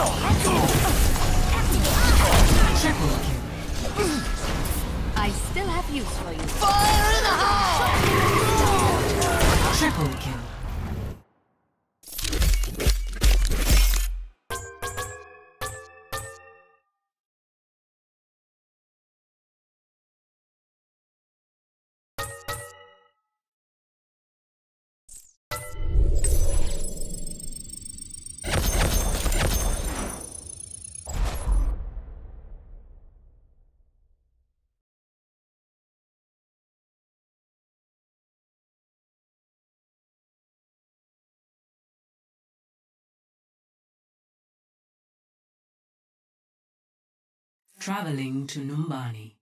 Triple kill. I still have use for you. Fire in the hole! Triple kill. Traveling to Numbani.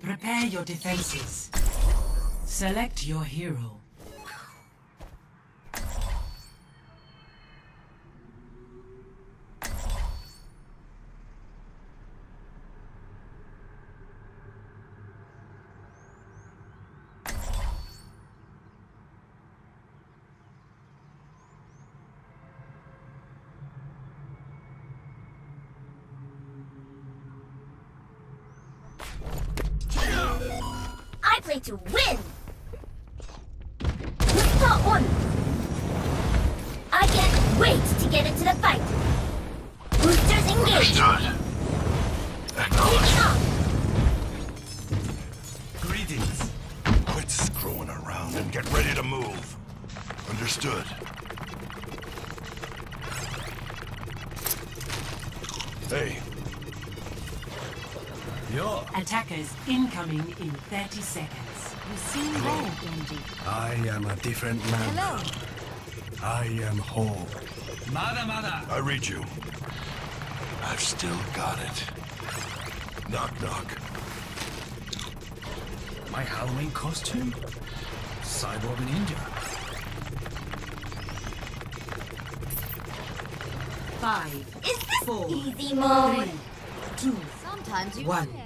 Prepare your defenses. Select your hero. I play to win! Spot on! I can't wait to get into the fight! Boosters engaged! Understood. Off! Greetings. Quit screwing around and get ready to move. Understood. Attackers incoming in 30 seconds. You seem well, Genji. I am a different man. Hello. I am whole. Mada Mada. I read you. I've still got it. Knock, knock. My Halloween costume? Cyborg Ninja. Five, Is this Four. easy mode? three, two, Sometimes you One. scare me.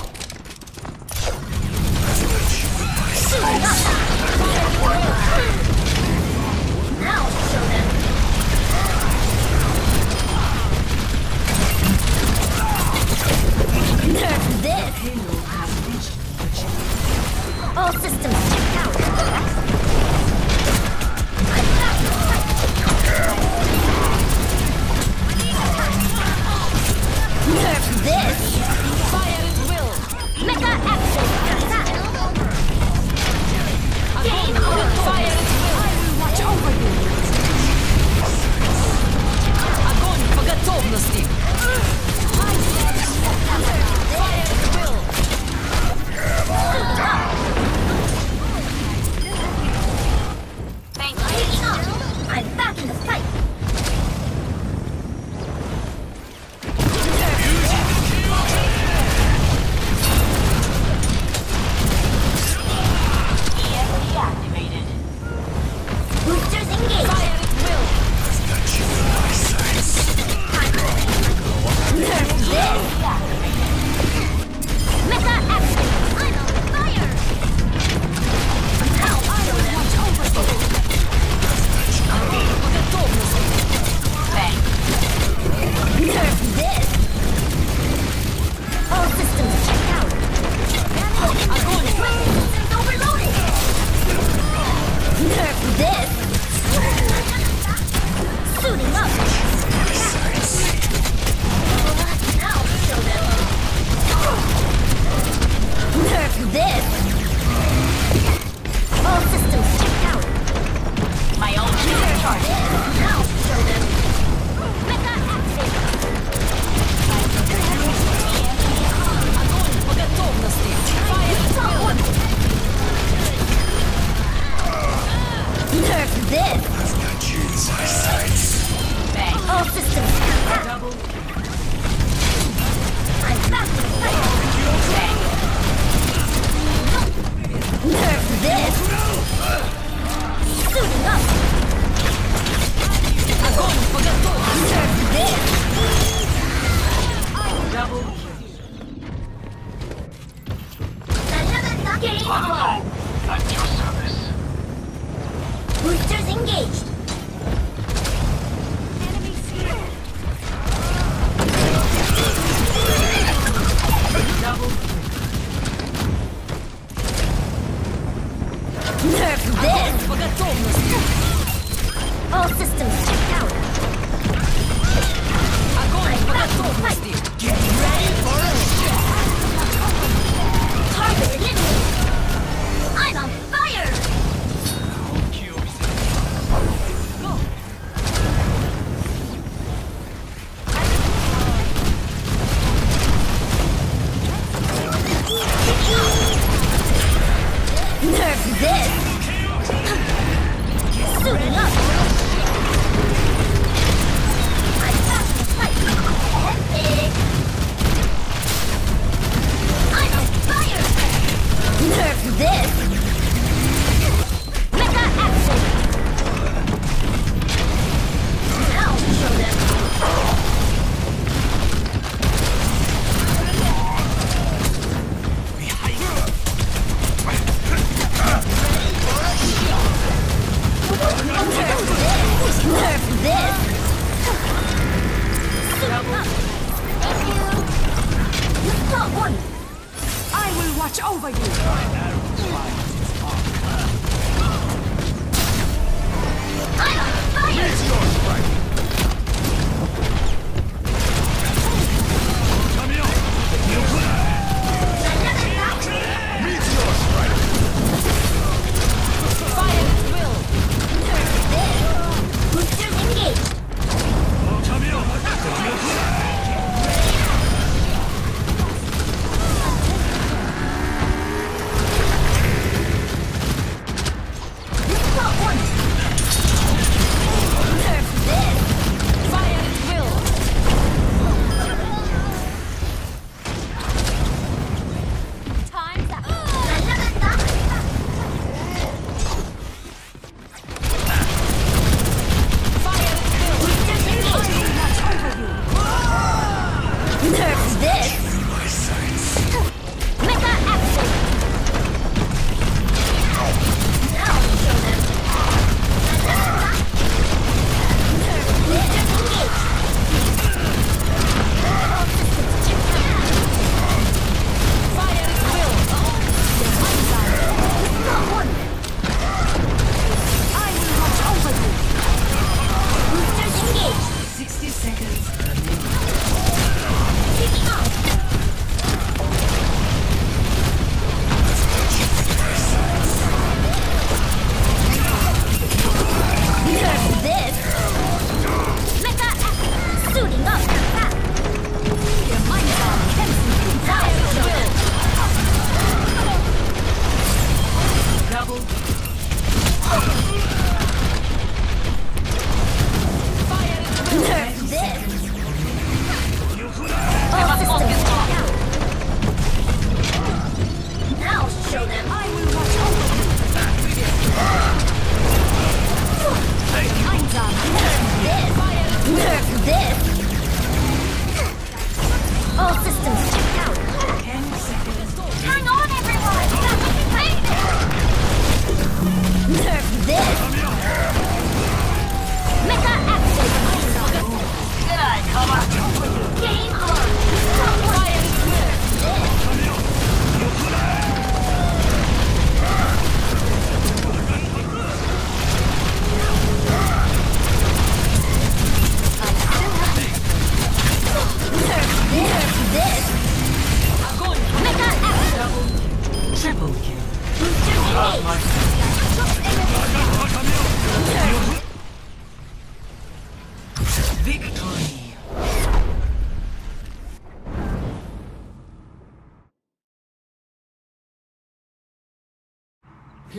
Nerf this! All systems check out. This Systems check out. Огонь по готовности. Get ready for action. Target hit me. I'm on fire. Go. This! Suit up! Nerf this!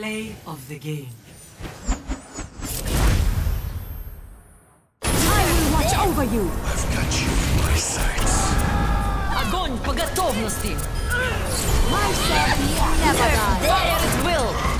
Play of the game. I will watch over you. I've got you in my sights. Огонь по готовности. My son never dies. Fire at